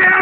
Yeah.